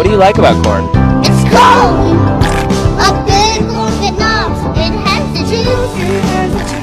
What do you like about corn? It's cold! A big organ arms. It has the juice.